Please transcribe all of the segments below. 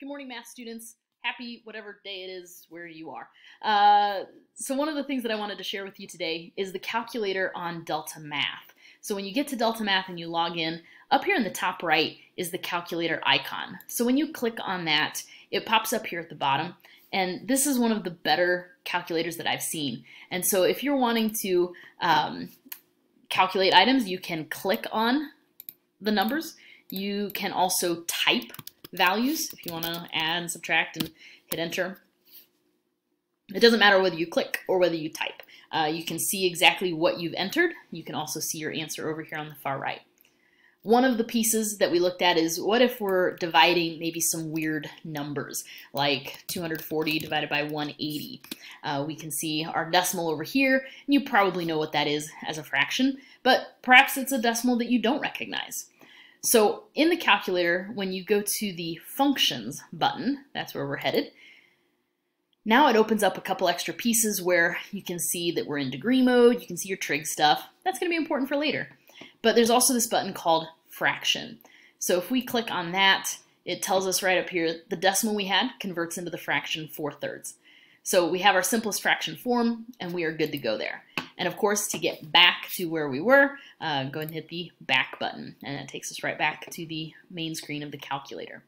Good morning, math students. Happy whatever day it is where you are. Uh, so one of the things that I wanted to share with you today is the calculator on Delta Math. So when you get to Delta Math and you log in, up here in the top right is the calculator icon. So when you click on that, it pops up here at the bottom. And this is one of the better calculators that I've seen. And so if you're wanting to um, calculate items, you can click on the numbers. You can also type values if you want to add and subtract and hit enter. It doesn't matter whether you click or whether you type. Uh, you can see exactly what you've entered. You can also see your answer over here on the far right. One of the pieces that we looked at is what if we're dividing maybe some weird numbers, like 240 divided by 180. Uh, we can see our decimal over here, and you probably know what that is as a fraction, but perhaps it's a decimal that you don't recognize. So in the calculator, when you go to the functions button, that's where we're headed, now it opens up a couple extra pieces where you can see that we're in degree mode, you can see your trig stuff. That's going to be important for later. But there's also this button called fraction. So if we click on that, it tells us right up here the decimal we had converts into the fraction 4 thirds. So we have our simplest fraction form and we are good to go there. And of course, to get back to where we were, uh, go ahead and hit the back button, and that takes us right back to the main screen of the calculator.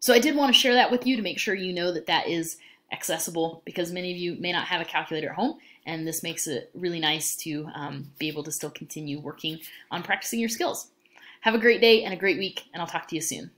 So I did want to share that with you to make sure you know that that is accessible because many of you may not have a calculator at home, and this makes it really nice to um, be able to still continue working on practicing your skills. Have a great day and a great week, and I'll talk to you soon.